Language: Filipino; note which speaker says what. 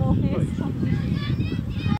Speaker 1: ako.